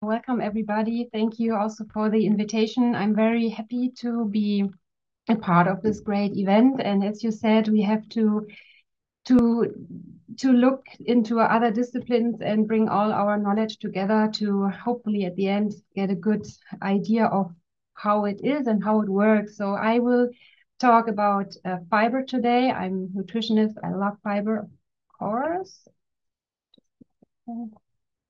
Welcome, everybody. Thank you also for the invitation. I'm very happy to be a part of this great event. And as you said, we have to to to look into other disciplines and bring all our knowledge together to hopefully at the end get a good idea of how it is and how it works. So I will talk about uh, fiber today. I'm nutritionist. I love fiber, of course.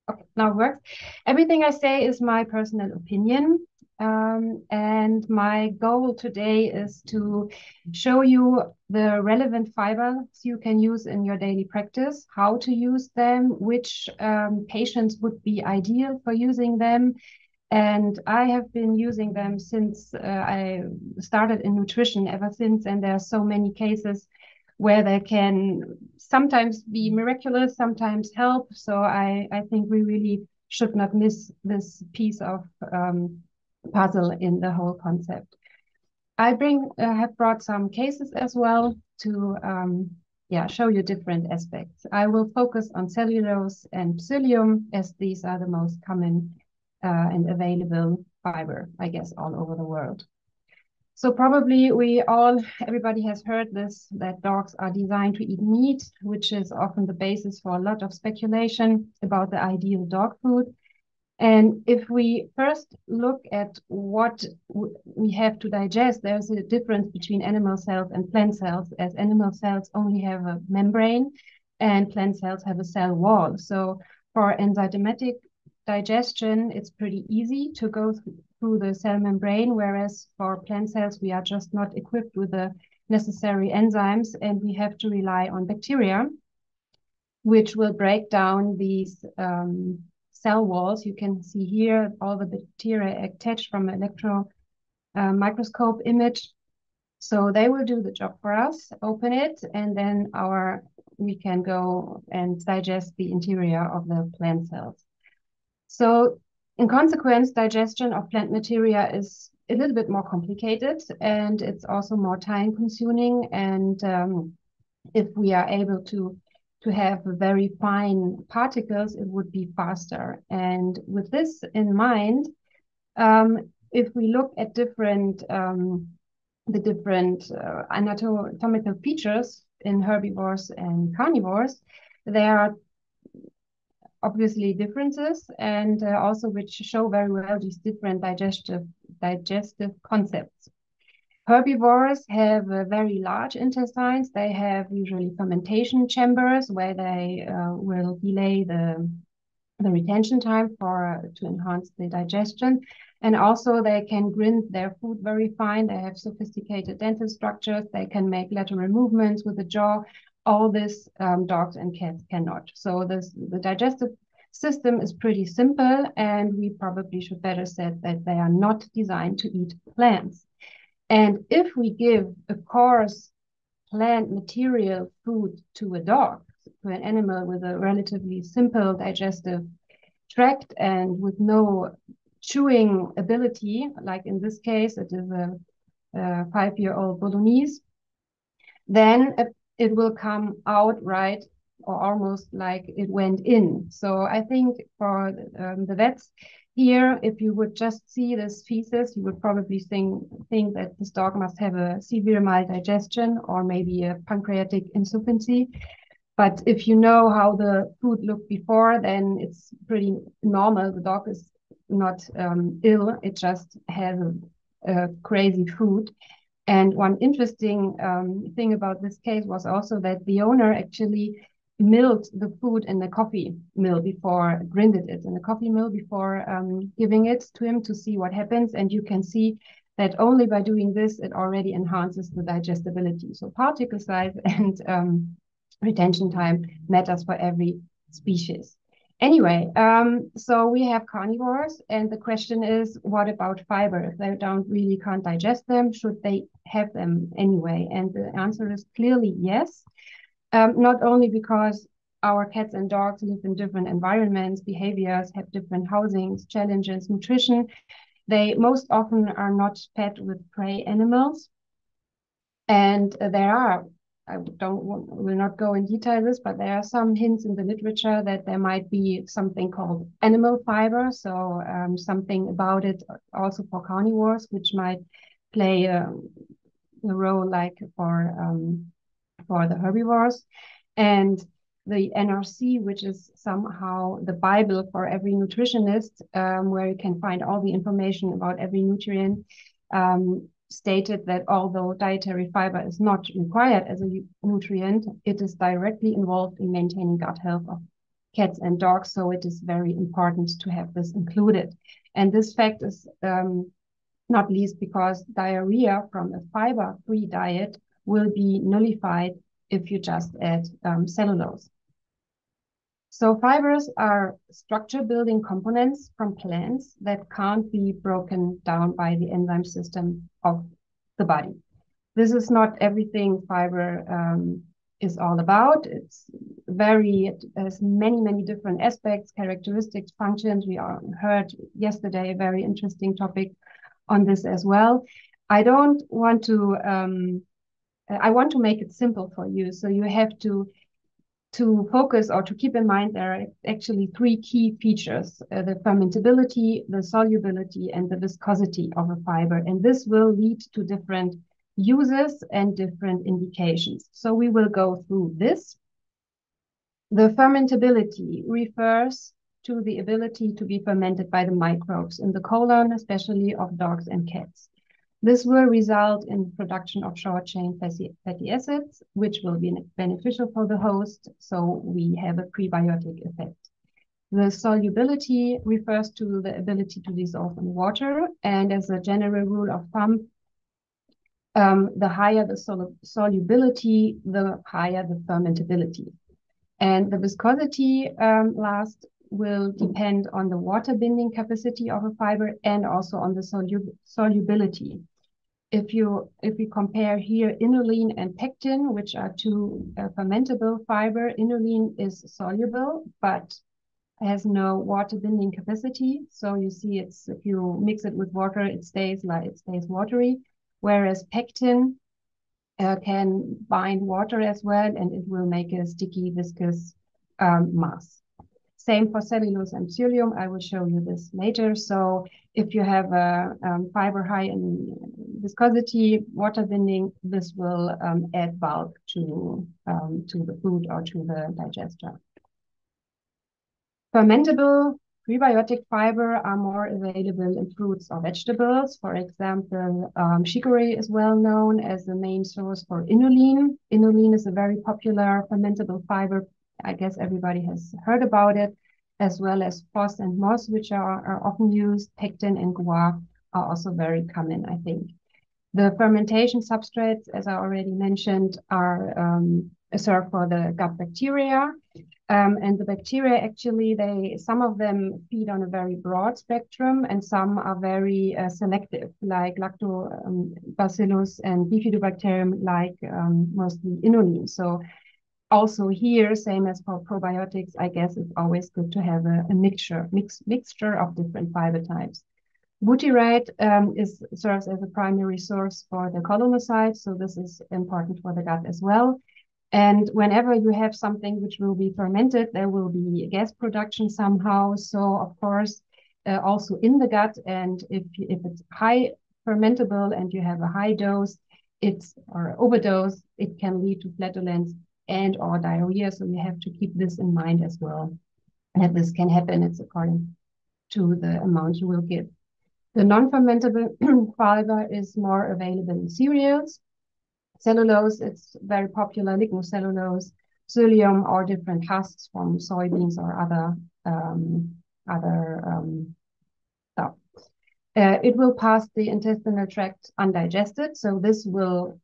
Okay, now it works. Everything I say is my personal opinion. Um, and my goal today is to show you the relevant fibers you can use in your daily practice, how to use them, which um, patients would be ideal for using them. And I have been using them since uh, I started in nutrition ever since. And there are so many cases where they can sometimes be miraculous, sometimes help. So I, I think we really should not miss this piece of um, puzzle in the whole concept. I bring uh, have brought some cases as well to um, yeah show you different aspects. I will focus on cellulose and psyllium as these are the most common uh, and available fiber, I guess, all over the world. So probably we all, everybody has heard this, that dogs are designed to eat meat, which is often the basis for a lot of speculation about the ideal dog food. And if we first look at what we have to digest, there's a difference between animal cells and plant cells, as animal cells only have a membrane and plant cells have a cell wall. So for enzymatic digestion, it's pretty easy to go through the cell membrane, whereas for plant cells, we are just not equipped with the necessary enzymes and we have to rely on bacteria, which will break down these um, cell walls. You can see here all the bacteria attached from an electron uh, microscope image. So they will do the job for us, open it, and then our we can go and digest the interior of the plant cells. So in consequence, digestion of plant materia is a little bit more complicated and it's also more time consuming. And um, if we are able to to have very fine particles, it would be faster. And with this in mind, um, if we look at different um, the different uh, anatomical features in herbivores and carnivores, there are obviously differences and uh, also which show very well these different digestive digestive concepts. Herbivores have uh, very large intestines. They have usually fermentation chambers where they uh, will delay the the retention time for to enhance the digestion. And also they can grind their food very fine. They have sophisticated dental structures. They can make lateral movements with the jaw all this um, dogs and cats cannot. So this the digestive system is pretty simple, and we probably should better said that they are not designed to eat plants. And if we give a coarse plant material food to a dog, to an animal with a relatively simple digestive tract and with no chewing ability, like in this case, it is a, a five-year-old Bolognese, then it will come out right or almost like it went in. So I think for um, the vets here, if you would just see this feces, you would probably think, think that this dog must have a severe maldigestion or maybe a pancreatic insufficiency. But if you know how the food looked before, then it's pretty normal. The dog is not um, ill. It just has a, a crazy food. And one interesting um, thing about this case was also that the owner actually milled the food in the coffee mill before grinded it in the coffee mill before um, giving it to him to see what happens. And you can see that only by doing this, it already enhances the digestibility. So particle size and um, retention time matters for every species. Anyway, um, so we have carnivores, and the question is, what about fiber? If they don't really can't digest them, should they have them anyway? And the answer is clearly yes. Um, not only because our cats and dogs live in different environments, behaviors, have different housings, challenges, nutrition. They most often are not fed with prey animals. And there are I don't want, will not go in detail this, but there are some hints in the literature that there might be something called animal fiber. So um, something about it also for carnivores, which might play a, a role like for um, for the herbivores. And the NRC, which is somehow the Bible for every nutritionist, um, where you can find all the information about every nutrient, um, stated that although dietary fiber is not required as a nutrient, it is directly involved in maintaining gut health of cats and dogs. So it is very important to have this included. And this fact is um, not least because diarrhea from a fiber-free diet will be nullified if you just add um, cellulose. So fibers are structure building components from plants that can't be broken down by the enzyme system of the body. This is not everything fiber um, is all about. It's very, it has many, many different aspects, characteristics, functions. We are, heard yesterday a very interesting topic on this as well. I don't want to, um, I want to make it simple for you. So you have to to focus or to keep in mind there are actually three key features uh, the fermentability the solubility and the viscosity of a fiber. And this will lead to different uses and different indications. So we will go through this. The fermentability refers to the ability to be fermented by the microbes in the colon especially of dogs and cats this will result in production of short-chain fatty acids, which will be beneficial for the host, so we have a prebiotic effect. The solubility refers to the ability to dissolve in water, and as a general rule of thumb, um, the higher the sol solubility, the higher the fermentability. And the viscosity um, last will depend on the water binding capacity of a fiber and also on the solu solubility. If you if we compare here inulin and pectin, which are two uh, fermentable fiber, inulin is soluble but has no water binding capacity. So you see, it's if you mix it with water, it stays like it stays watery. Whereas pectin uh, can bind water as well, and it will make a sticky, viscous um, mass. Same for cellulose and psyllium. I will show you this later. So if you have a um, fiber high in viscosity, water binding, this will um, add bulk to, um, to the food or to the digester. Fermentable prebiotic fiber are more available in fruits or vegetables. For example, um, chicory is well known as the main source for inulin. Inulin is a very popular fermentable fiber I guess everybody has heard about it, as well as FOS and MOS, which are, are often used. Pectin and guar are also very common, I think. The fermentation substrates, as I already mentioned, are um, serve for the gut bacteria. Um, and the bacteria actually, they some of them feed on a very broad spectrum, and some are very uh, selective, like lactobacillus um, and bifidobacterium, like um, mostly inulin. So also here, same as for probiotics, I guess it's always good to have a, a mixture, mix, mixture of different fiber types. Butyrate um, is serves as a primary source for the colonocytes, so this is important for the gut as well. And whenever you have something which will be fermented, there will be gas production somehow. So of course, uh, also in the gut, and if if it's high fermentable and you have a high dose, it's or overdose, it can lead to flatulence and or diarrhea. So you have to keep this in mind as well. That this can happen. It's according to the amount you will give. The non-fermentable fiber is more available in cereals. Cellulose, it's very popular, lignocellulose, psyllium, or different husks from soybeans or other um, other um, stuff. Uh, it will pass the intestinal tract undigested, so this will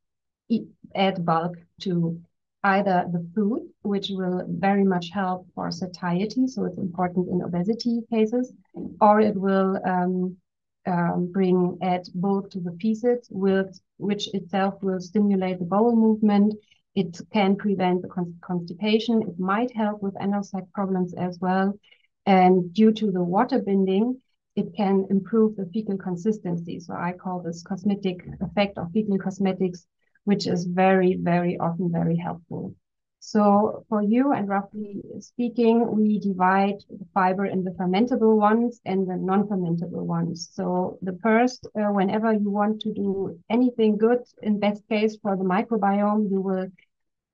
eat, add bulk to either the food, which will very much help for satiety, so it's important in obesity cases, or it will um, um, bring add bulk to the feces, with, which itself will stimulate the bowel movement. It can prevent the constipation. It might help with anal sac problems as well. And due to the water binding, it can improve the fecal consistency. So I call this cosmetic effect of fecal cosmetics which is very, very often very helpful. So for you and roughly speaking, we divide the fiber in the fermentable ones and the non-fermentable ones. So the first, uh, whenever you want to do anything good, in best case for the microbiome, you will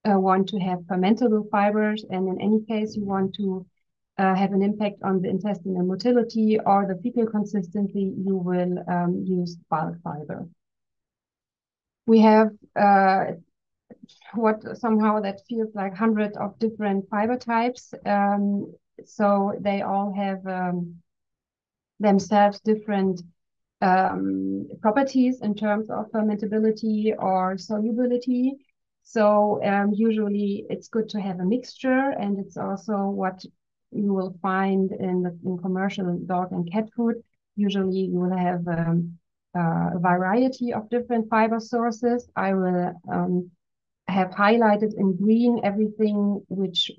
uh, want to have fermentable fibers. And in any case, you want to uh, have an impact on the intestinal motility or the fecal consistency, you will um, use bulk fiber. We have uh, what somehow that feels like hundreds of different fiber types. Um, so they all have um, themselves different um, properties in terms of fermentability or solubility. So um, usually it's good to have a mixture and it's also what you will find in the in commercial dog and cat food. Usually you will have um, a variety of different fiber sources. I will um, have highlighted in green everything which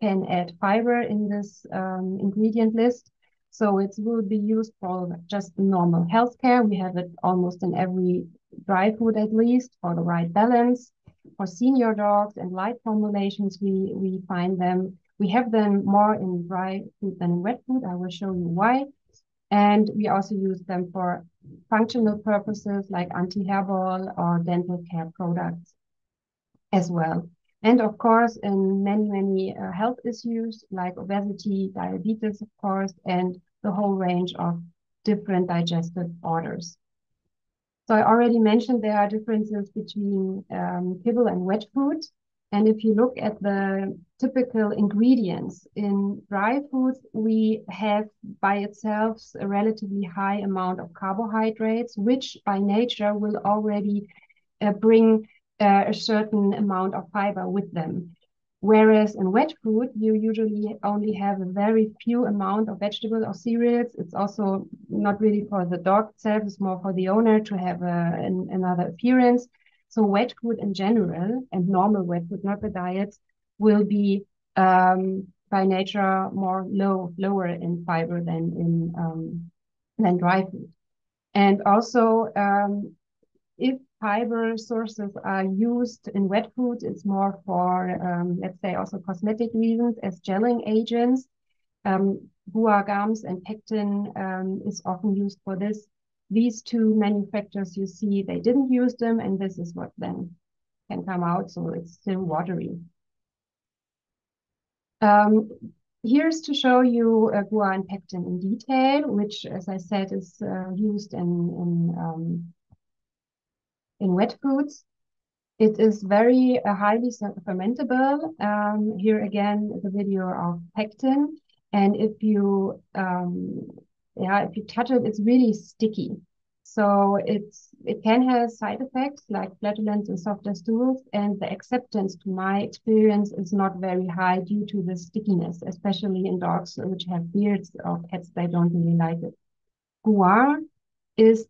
can add fiber in this um, ingredient list. So it will be used for just normal healthcare. We have it almost in every dry food at least for the right balance. For senior dogs and light formulations, we, we find them, we have them more in dry food than in wet food. I will show you why. And we also use them for functional purposes like anti-hairball or dental care products as well. And of course, in many, many uh, health issues like obesity, diabetes, of course, and the whole range of different digestive orders. So I already mentioned there are differences between um, kibble and wet food. And if you look at the typical ingredients in dry food, we have by itself a relatively high amount of carbohydrates, which by nature will already uh, bring uh, a certain amount of fiber with them. Whereas in wet food, you usually only have a very few amount of vegetable or cereals. It's also not really for the dog itself, it's more for the owner to have a, an, another appearance. So wet food in general and normal wet food, not the diets, will be um, by nature more low, lower in fiber than in um, than dry food. And also, um, if fiber sources are used in wet food, it's more for, um, let's say, also cosmetic reasons as gelling agents. Um, guar gums and pectin um, is often used for this. These two manufacturers, you see, they didn't use them, and this is what then can come out. So it's still watery. Um, here's to show you uh, guar and pectin in detail, which, as I said, is uh, used in, in um, in wet foods. It is very uh, highly fermentable. Um, here again, the video of pectin. And if you, um, yeah, if you touch it, it's really sticky. So it's it can have side effects like flatulence and softer stools, and the acceptance, to my experience, is not very high due to the stickiness, especially in dogs which have beards or cats. They don't really like it. Guar is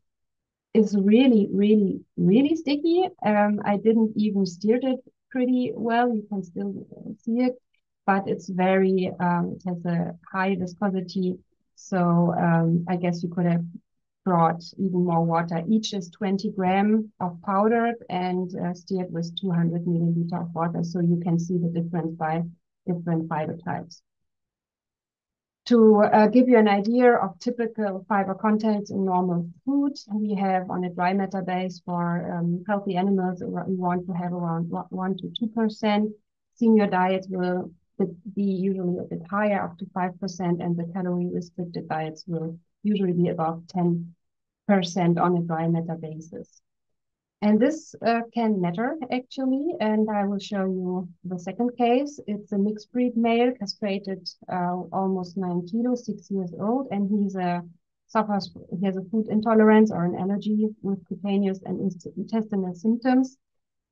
is really, really, really sticky. Um, I didn't even steer it pretty well. You can still see it, but it's very, um, it has a high viscosity. So um, I guess you could have brought even more water. Each is 20 gram of powder and uh, steered with 200 milliliter of water. So you can see the difference by different fiber types. To uh, give you an idea of typical fiber contents in normal food, we have on a dry matter base for um, healthy animals, we want to have around 1 to 2%. Senior diets will be usually a bit higher, up to 5%, and the calorie restricted diets will usually be above 10% on a dry matter basis. And this uh, can matter actually, and I will show you the second case. It's a mixed breed male, castrated, uh, almost nine kilos, six years old, and he's a suffers he has a food intolerance or an allergy with cutaneous and intestinal symptoms.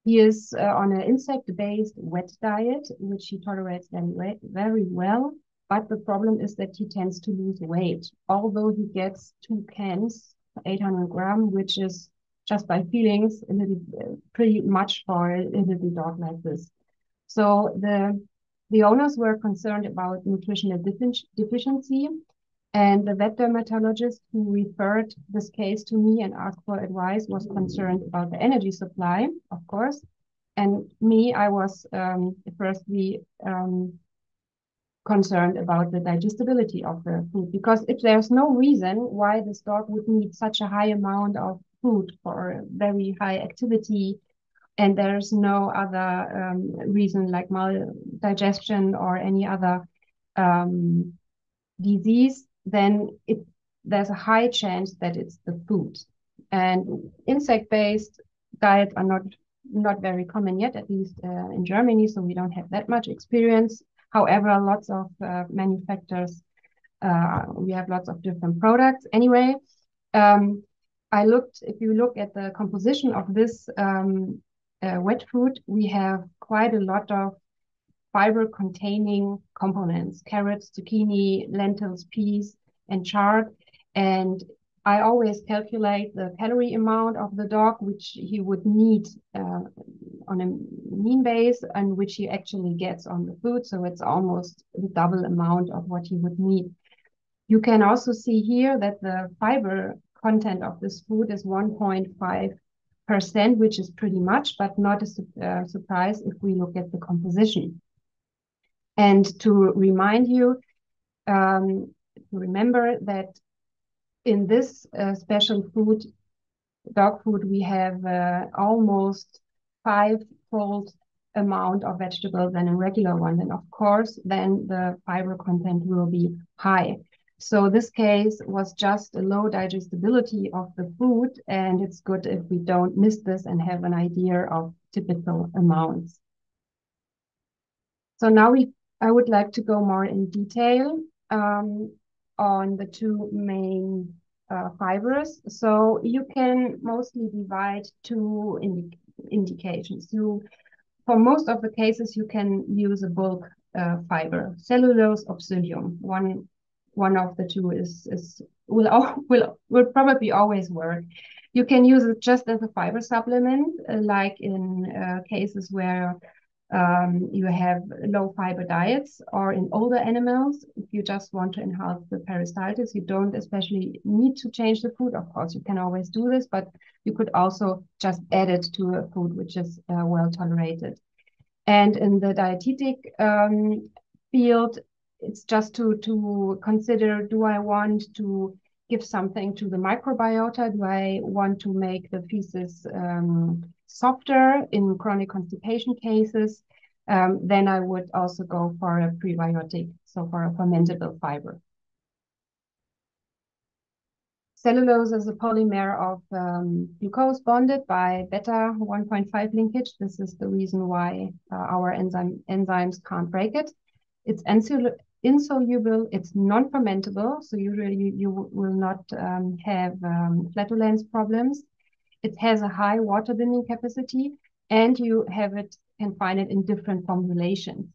He is uh, on an insect-based wet diet, which he tolerates very, very well. But the problem is that he tends to lose weight, although he gets two cans, 800 gram, which is just by feelings a little pretty much for a little dog like this. So the the owners were concerned about nutritional deficiency And the vet dermatologist who referred this case to me and asked for advice was concerned about the energy supply, of course. And me, I was um, firstly um, concerned about the digestibility of the food because if there's no reason why this dog would need such a high amount of food for very high activity and there's no other um, reason like maldigestion or any other um, disease, then it there's a high chance that it's the food. And insect-based diets are not not very common yet, at least uh, in Germany, so we don't have that much experience. However, lots of uh, manufacturers, uh, we have lots of different products. Anyway, um, I looked, if you look at the composition of this um, uh, wet food, we have quite a lot of fiber containing components, carrots, zucchini, lentils, peas, and chard. And I always calculate the calorie amount of the dog, which he would need uh, on a mean base and which he actually gets on the food. So it's almost the double amount of what he would need. You can also see here that the fiber content of this food is 1.5 percent, which is pretty much, but not a su uh, surprise if we look at the composition. And to remind you, um, remember that in this uh, special food, dog food, we have uh, almost five-fold amount of vegetables than a regular one. And of course, then the fiber content will be high. So this case was just a low digestibility of the food, and it's good if we don't miss this and have an idea of typical amounts. So now we, I would like to go more in detail um, on the two main uh, fibers. So you can mostly divide two indi indications. You, for most of the cases, you can use a bulk uh, fiber, cellulose or psyllium. One one of the two is is will will will probably always work. You can use it just as a fiber supplement, uh, like in uh, cases where um, you have low fiber diets or in older animals, if you just want to enhance the peristaltis, you don't especially need to change the food. Of course, you can always do this, but you could also just add it to a food which is uh, well tolerated. And in the dietetic um, field, it's just to to consider do I want to give something to the microbiota? Do I want to make the feces um, softer in chronic constipation cases? Um, then I would also go for a prebiotic, so for a fermentable fiber. Cellulose is a polymer of um, glucose bonded by beta 1.5 linkage. This is the reason why uh, our enzyme enzymes can't break it. It's insoluble, it's non-fermentable, so usually you, you will not um, have um, flatulence problems. It has a high water binding capacity, and you have it can find it in different formulations.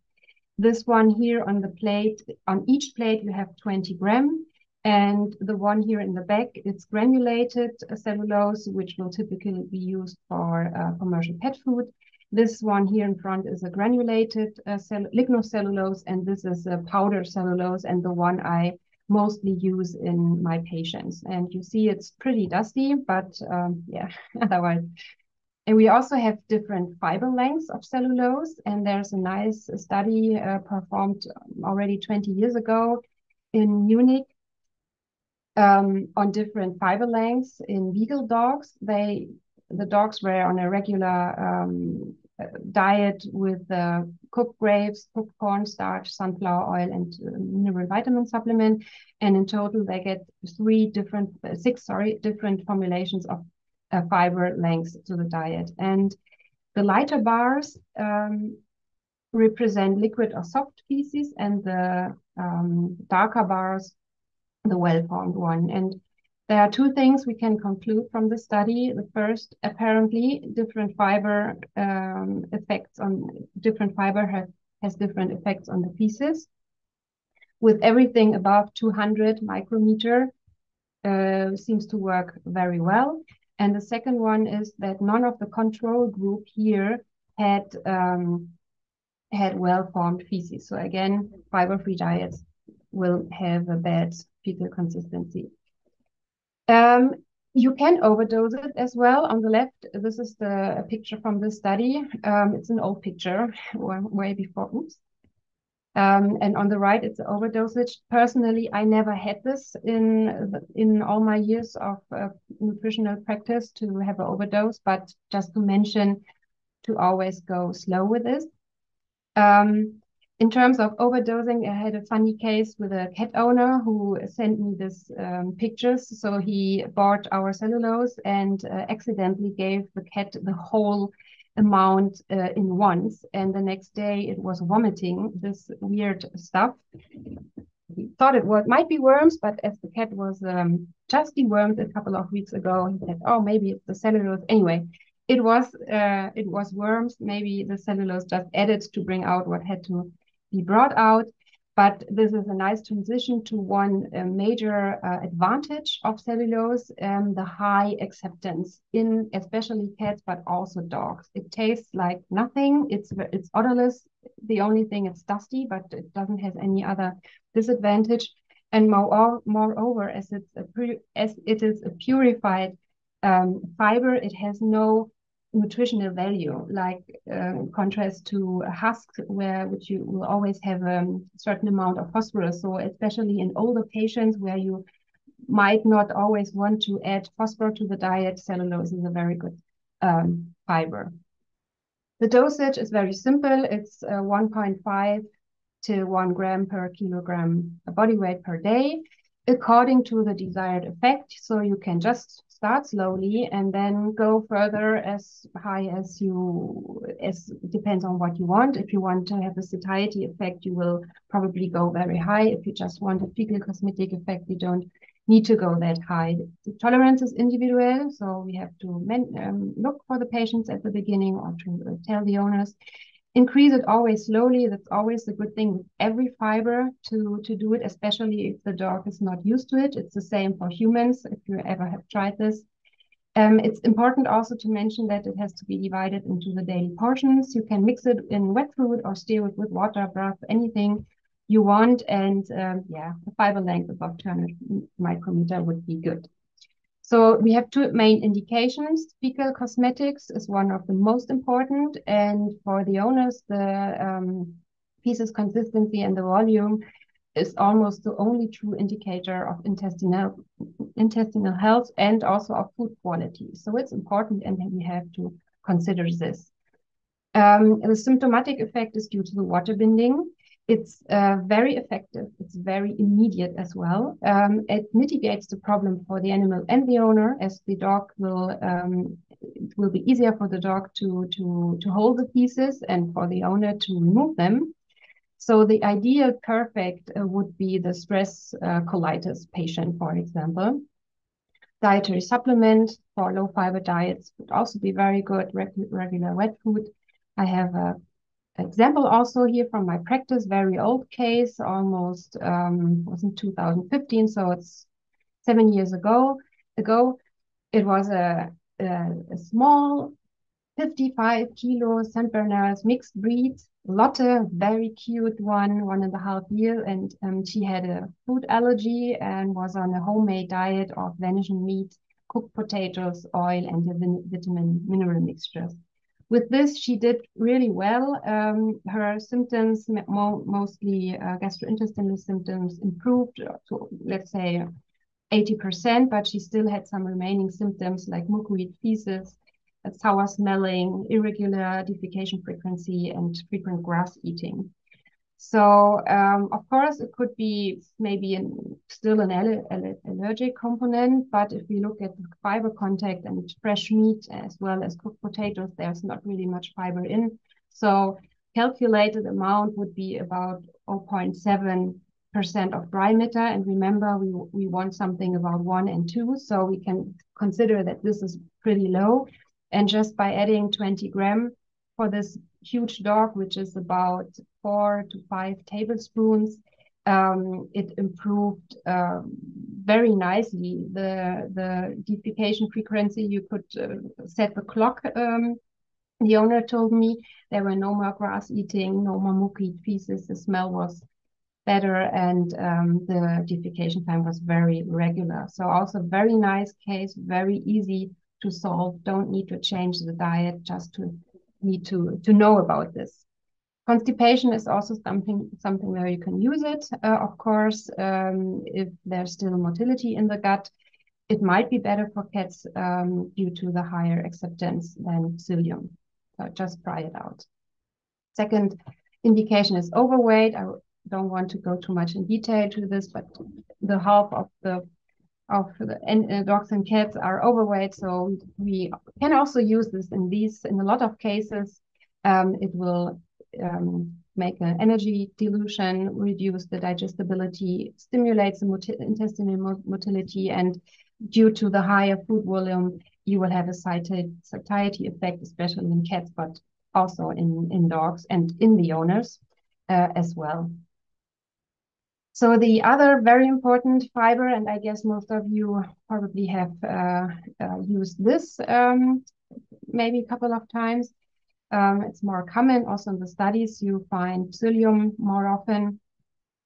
This one here on the plate, on each plate you have 20 gram, and the one here in the back, it's granulated cellulose, which will typically be used for uh, commercial pet food. This one here in front is a granulated uh, lignocellulose, and this is a powder cellulose, and the one I mostly use in my patients. And you see it's pretty dusty, but um, yeah, otherwise. And we also have different fiber lengths of cellulose, and there's a nice study uh, performed already 20 years ago in Munich um, on different fiber lengths in beagle dogs. They the dogs were on a regular um, diet with uh, cooked grapes, cooked cornstarch, sunflower oil, and uh, mineral vitamin supplement. And in total, they get three different, uh, six, sorry, different formulations of uh, fiber lengths to the diet. And the lighter bars um, represent liquid or soft feces, and the um, darker bars, the well-formed one. And there are two things we can conclude from the study. The first, apparently, different fiber um, effects on different fiber have, has different effects on the feces. With everything above 200 micrometer, uh, seems to work very well. And the second one is that none of the control group here had um, had well-formed feces. So again, fiber-free diets will have a bad fecal consistency. Um, you can overdose it as well. On the left, this is the picture from the study. Um, it's an old picture, way before. Oops. Um, and on the right, it's overdosage. Personally, I never had this in in all my years of uh, nutritional practice to have an overdose, but just to mention to always go slow with this. Um, in terms of overdosing, I had a funny case with a cat owner who sent me this um, pictures. So he bought our cellulose and uh, accidentally gave the cat the whole amount uh, in once. And the next day it was vomiting this weird stuff. He thought it was might be worms, but as the cat was um, just dewormed a couple of weeks ago, he said, "Oh, maybe it's the cellulose." Anyway, it was uh, it was worms. Maybe the cellulose just added to bring out what had to be brought out. But this is a nice transition to one uh, major uh, advantage of cellulose, um, the high acceptance in especially cats, but also dogs. It tastes like nothing. It's it's odorless. The only thing it's dusty, but it doesn't have any other disadvantage. And more, moreover, as it's a as it is a purified um, fiber, it has no nutritional value, like uh, contrast to husks, where which you will always have a certain amount of phosphorus. So especially in older patients where you might not always want to add phosphorus to the diet, cellulose is a very good um, fiber. The dosage is very simple. It's uh, 1.5 to 1 gram per kilogram body weight per day according to the desired effect. So you can just start slowly and then go further as high as you as depends on what you want. If you want to have a satiety effect, you will probably go very high. If you just want a fecal cosmetic effect, you don't need to go that high. The tolerance is individual, so we have to um, look for the patients at the beginning or to tell the owners increase it always slowly. That's always a good thing with every fiber to, to do it, especially if the dog is not used to it. It's the same for humans, if you ever have tried this. Um, it's important also to mention that it has to be divided into the daily portions. You can mix it in wet food or steer it with water, broth, anything you want. And um, yeah, the fiber length above 200 micrometer would be good. So we have two main indications. Fecal cosmetics is one of the most important. And for the owners, the um, consistency and the volume is almost the only true indicator of intestinal intestinal health and also of food quality. So it's important and we have to consider this. Um, the symptomatic effect is due to the water binding. It's uh, very effective. It's very immediate as well. Um, it mitigates the problem for the animal and the owner, as the dog will um, it will be easier for the dog to to to hold the pieces and for the owner to remove them. So the ideal perfect uh, would be the stress uh, colitis patient, for example. Dietary supplement for low fiber diets would also be very good. regular wet food. I have a example also here from my practice, very old case, almost um, was in 2015, so it's seven years ago. Ago, it was a, a, a small 55 kilo St. Bernard's mixed breed, Lotte, very cute one, one and a half year, and um, she had a food allergy and was on a homemade diet of venison meat, cooked potatoes, oil, and the vitamin mineral mixtures with this, she did really well. Um, her symptoms, mo mostly uh, gastrointestinal symptoms, improved to, let's say, 80%, but she still had some remaining symptoms like mucoid feces, sour smelling, irregular defecation frequency, and frequent grass eating. So um, of course, it could be maybe an, still an allergic component, but if we look at the fiber content and fresh meat as well as cooked potatoes, there's not really much fiber in. So calculated amount would be about 0.7 percent of dry matter. And remember, we, we want something about one and two. So we can consider that this is pretty low. And just by adding 20 gram for this huge dog, which is about four to five tablespoons, um, it improved um, very nicely. The the defecation frequency, you could uh, set the clock. Um, the owner told me there were no more grass eating, no more mucky pieces. The smell was better and um, the defecation time was very regular. So also very nice case, very easy to solve. Don't need to change the diet, just to need to, to know about this. Constipation is also something something where you can use it. Uh, of course, um, if there's still motility in the gut, it might be better for cats um, due to the higher acceptance than psyllium. So just try it out. Second indication is overweight. I don't want to go too much in detail to this, but the half of the of the and, uh, dogs and cats are overweight. So we can also use this in these in a lot of cases. Um, it will um, make an energy dilution, reduce the digestibility, stimulates the intestinal motility, and due to the higher food volume, you will have a satiety effect, especially in cats, but also in, in dogs and in the owners uh, as well. So the other very important fiber, and I guess most of you probably have uh, uh, used this um, maybe a couple of times. Um, it's more common also in the studies. You find psyllium more often,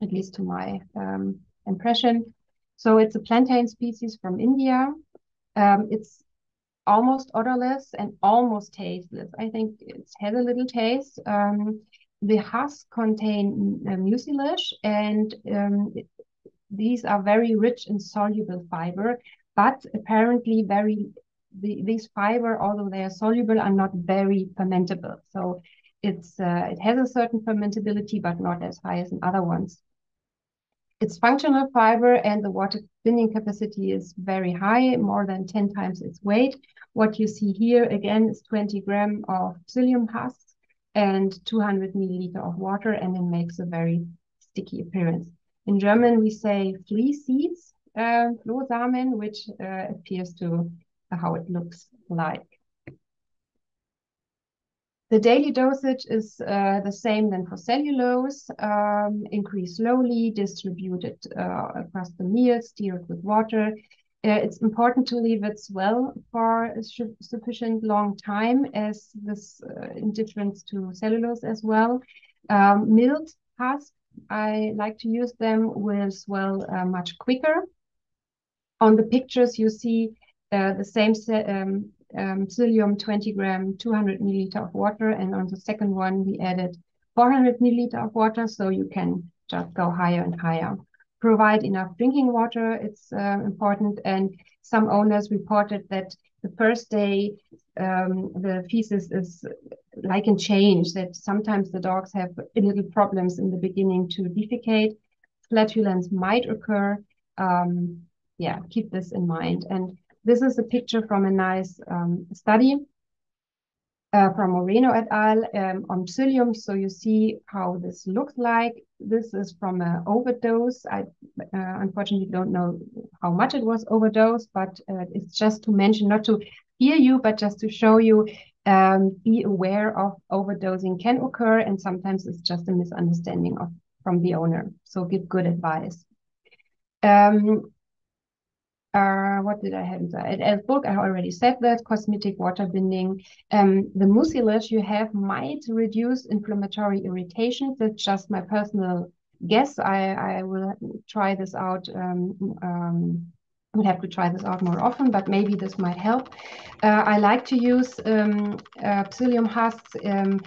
at least to my um, impression. So it's a plantain species from India. Um, it's almost odorless and almost tasteless. I think it has a little taste. Um, the husk contain uh, mucilage and um, these are very rich in soluble fiber, but apparently very the, these fiber, although they are soluble, are not very fermentable. So it's uh, it has a certain fermentability, but not as high as in other ones. It's functional fiber and the water binding capacity is very high, more than 10 times its weight. What you see here again is 20 gram of psyllium husks and 200 milliliter of water, and it makes a very sticky appearance. In German, we say flea seeds, uh, Flohsamen, which uh, appears to how it looks like. The daily dosage is uh, the same than for cellulose, um, increased slowly, distributed uh, across the meal, stirred with water. Uh, it's important to leave it well for a sufficient long time as this uh, in difference to cellulose as well. Um, milled husk, I like to use them will swell uh, much quicker. On the pictures you see the same um, um, psyllium 20 gram, 200 milliliter of water. And on the second one, we added 400 milliliter of water. So you can just go higher and higher. Provide enough drinking water. It's uh, important. And some owners reported that the first day, um, the feces is like in change that sometimes the dogs have a little problems in the beginning to defecate. Flatulence might occur. Um, yeah, keep this in mind. And this is a picture from a nice um, study uh, from Moreno et al. Um, on psyllium. So you see how this looks like. This is from an overdose. I uh, unfortunately don't know how much it was overdose, but uh, it's just to mention, not to fear you, but just to show you, um, be aware of overdosing can occur, and sometimes it's just a misunderstanding of from the owner. So give good advice. Um, uh, what did I have inside? As book, I already said that cosmetic water binding. Um, the mucilage you have might reduce inflammatory irritation. That's just my personal guess. I, I will try this out. Um, um, would have to try this out more often, but maybe this might help. Uh, I like to use um, uh, psyllium husks. Um,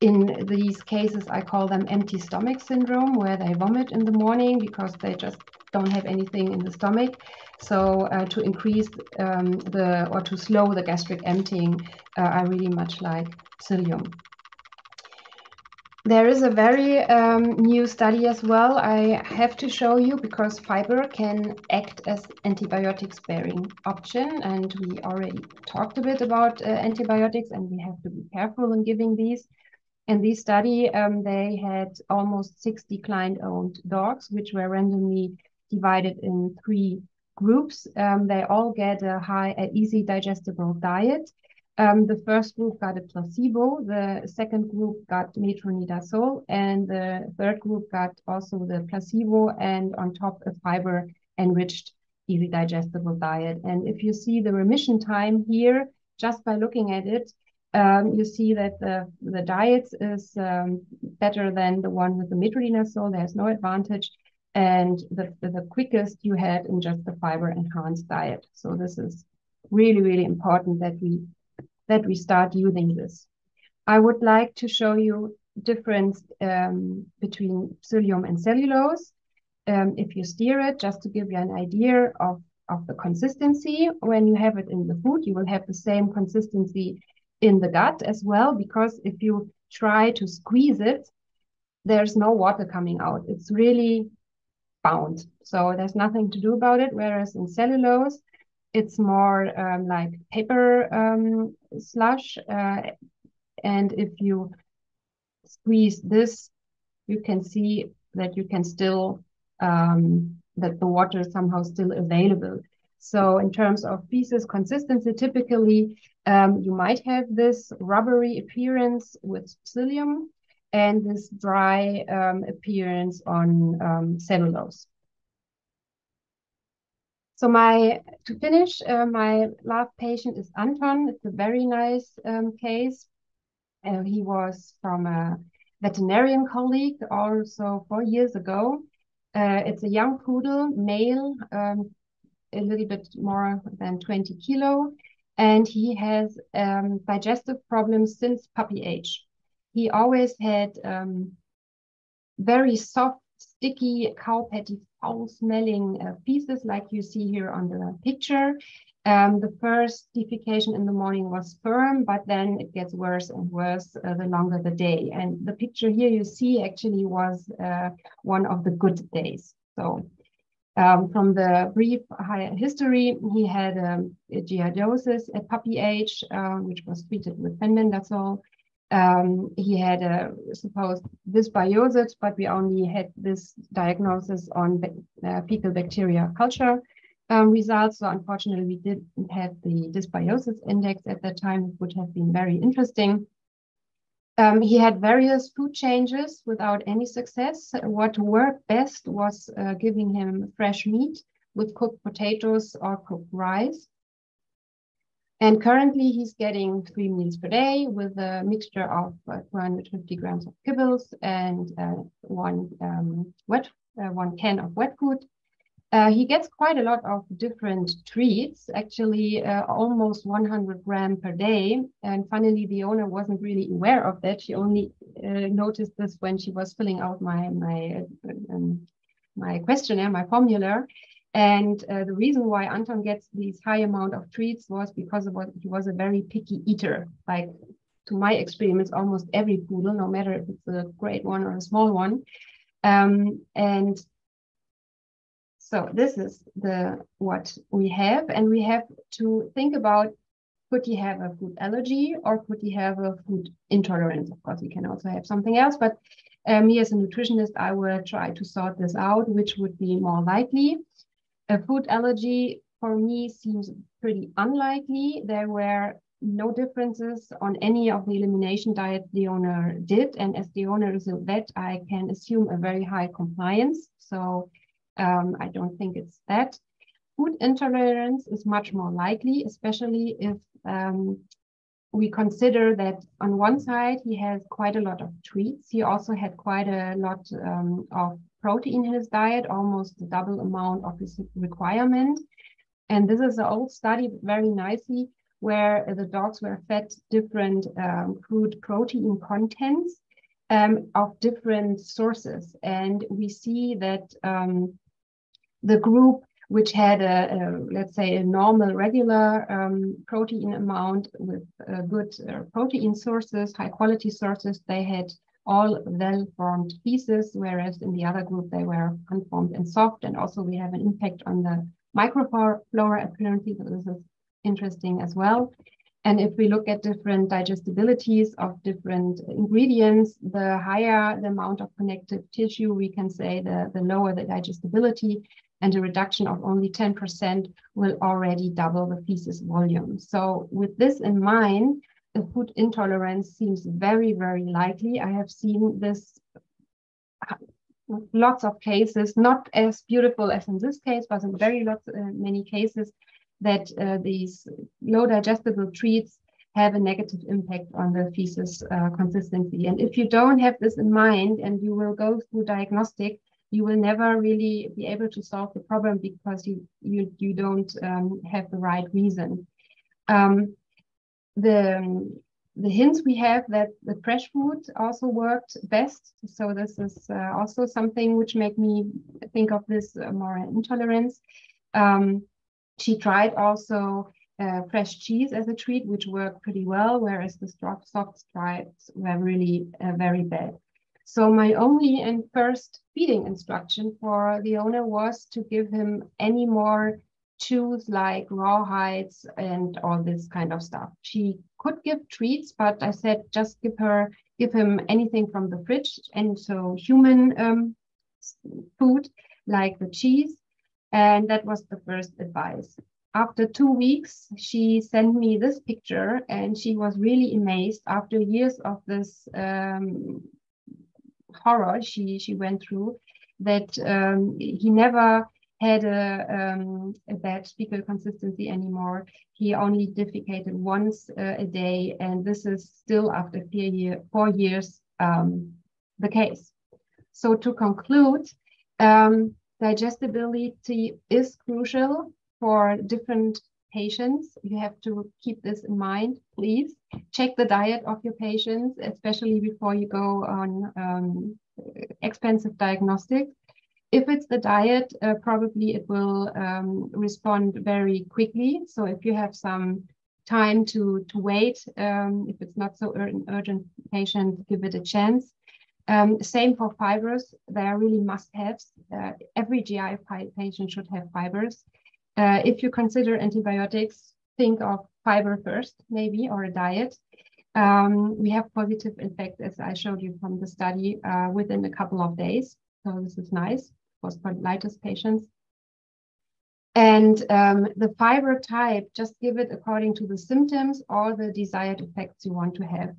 in these cases, I call them empty stomach syndrome, where they vomit in the morning because they just don't have anything in the stomach. So uh, to increase um, the or to slow the gastric emptying, uh, I really much like psyllium. There is a very um, new study as well I have to show you because fiber can act as antibiotic sparing option and we already talked a bit about uh, antibiotics and we have to be careful in giving these. In this study, um, they had almost 60 client-owned dogs which were randomly divided in three groups. Um, they all get a high, a easy digestible diet. Um, the first group got a placebo, the second group got metronidazole, and the third group got also the placebo and on top a fiber enriched easy digestible diet. And if you see the remission time here, just by looking at it, um, you see that the, the diet is um, better than the one with the metronidazole. There's no advantage. And the, the, quickest you had in just the fiber enhanced diet. So this is really, really important that we that we start using this. I would like to show you difference um, between psyllium and cellulose. Um, if you steer it, just to give you an idea of, of the consistency, when you have it in the food, you will have the same consistency in the gut as well, because if you try to squeeze it, there's no water coming out. It's really bound. So there's nothing to do about it. Whereas in cellulose, it's more um, like paper um, slush. Uh, and if you squeeze this, you can see that you can still, um, that the water is somehow still available. So in terms of feces consistency, typically um, you might have this rubbery appearance with psyllium and this dry um, appearance on um, cellulose. So my to finish, uh, my last patient is Anton. It's a very nice um, case. Uh, he was from a veterinarian colleague also four years ago. Uh, it's a young poodle, male, um, a little bit more than 20 kilo, and he has um, digestive problems since puppy age. He always had um, very soft, sticky cow patty foul smelling uh, feces like you see here on the picture. Um, the first defecation in the morning was firm, but then it gets worse and worse uh, the longer the day. And the picture here you see actually was uh, one of the good days. So um, from the brief history, he had um, a giardiasis at puppy age, uh, which was treated with fenbendazole. Um, he had a supposed dysbiosis, but we only had this diagnosis on uh, fecal bacteria culture um, results. So unfortunately, we didn't have the dysbiosis index at that time. It would have been very interesting. Um, he had various food changes without any success. What worked best was uh, giving him fresh meat with cooked potatoes or cooked rice. And currently he's getting three meals per day with a mixture of uh, 250 grams of kibbles and uh, one um, wet, uh, one can of wet food. Uh, he gets quite a lot of different treats, actually uh, almost 100 gram per day. And finally, the owner wasn't really aware of that. She only uh, noticed this when she was filling out my my um, my questionnaire, my formula. And uh, the reason why Anton gets these high amount of treats was because of what he was a very picky eater. Like to my experience, almost every poodle, no matter if it's a great one or a small one. Um, and so this is the what we have, and we have to think about could he have a food allergy or could he have a food intolerance? Of course, he can also have something else, but uh, me as a nutritionist, I will try to sort this out, which would be more likely. A food allergy for me seems pretty unlikely. There were no differences on any of the elimination diet the owner did. And as the owner is a vet, I can assume a very high compliance. So um, I don't think it's that. Food intolerance is much more likely, especially if um, we consider that on one side he has quite a lot of treats. He also had quite a lot um, of protein in his diet, almost the double amount of his requirement. And this is an old study very nicely where the dogs were fed different um, crude protein contents um, of different sources. And we see that um, the group which had a, a, let's say a normal regular um, protein amount with uh, good uh, protein sources high quality sources they had all well-formed feces, whereas in the other group they were unformed and soft. And also we have an impact on the microflora apparently, so this is interesting as well. And if we look at different digestibilities of different ingredients, the higher the amount of connective tissue, we can say the, the lower the digestibility and a reduction of only 10% will already double the feces volume. So with this in mind, a food intolerance seems very, very likely. I have seen this lots of cases, not as beautiful as in this case, but in very lots, uh, many cases that uh, these low digestible treats have a negative impact on the feces uh, consistency. And if you don't have this in mind and you will go through diagnostic, you will never really be able to solve the problem because you you you don't um, have the right reason. Um, the the hints we have that the fresh food also worked best. So this is uh, also something which made me think of this uh, more intolerance. Um, she tried also uh, fresh cheese as a treat, which worked pretty well, whereas the soft, soft stripes were really uh, very bad. So my only and first feeding instruction for the owner was to give him any more chews like rawhides and all this kind of stuff. She could give treats, but I said just give her give him anything from the fridge, and so human um, food like the cheese, and that was the first advice. After two weeks, she sent me this picture, and she was really amazed after years of this um, horror she she went through that um, he never had a, um, a bad fecal consistency anymore. He only defecated once uh, a day, and this is still after four, year, four years um, the case. So to conclude, um, digestibility is crucial for different patients. You have to keep this in mind, please. Check the diet of your patients, especially before you go on um, expensive diagnostics if it's the diet, uh, probably it will um, respond very quickly. So if you have some time to to wait, um, if it's not so ur urgent patient, give it a chance. Um, same for fibers; they are really must-haves. Uh, every GI patient should have fibers. Uh, if you consider antibiotics, think of fiber first, maybe, or a diet. Um, we have positive effect, as I showed you from the study, uh, within a couple of days. So this is nice for spondylitis patients. And um, the fiber type, just give it according to the symptoms or the desired effects you want to have.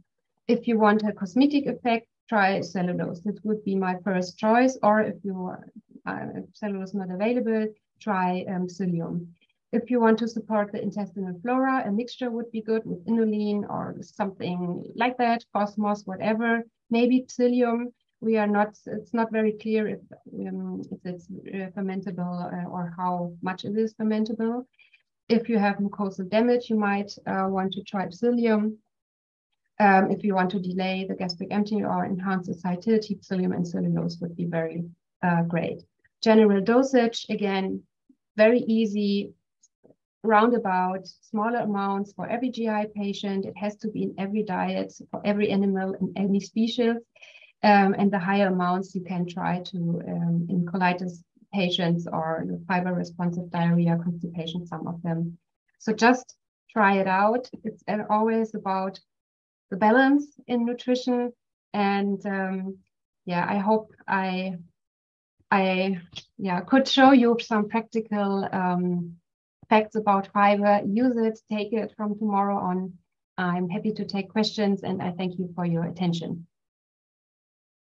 If you want a cosmetic effect, try cellulose. This would be my first choice. Or if you uh, cellulose not available, try um, psyllium. If you want to support the intestinal flora, a mixture would be good with inulin or something like that, cosmos, whatever. Maybe psyllium we are not, it's not very clear if, um, if it's uh, fermentable uh, or how much it is fermentable. If you have mucosal damage, you might uh, want to try psyllium. Um, if you want to delay the gastric emptying or enhance the satiety, psyllium and cellulose would be very uh, great. General dosage, again, very easy, roundabout, smaller amounts for every GI patient. It has to be in every diet for every animal and any species. Um, and the higher amounts you can try to um, in colitis patients or fiber responsive diarrhea, constipation, some of them. So just try it out. It's always about the balance in nutrition. And um, yeah, I hope I I yeah could show you some practical um, facts about fiber. Use it, take it from tomorrow on. I'm happy to take questions, and I thank you for your attention.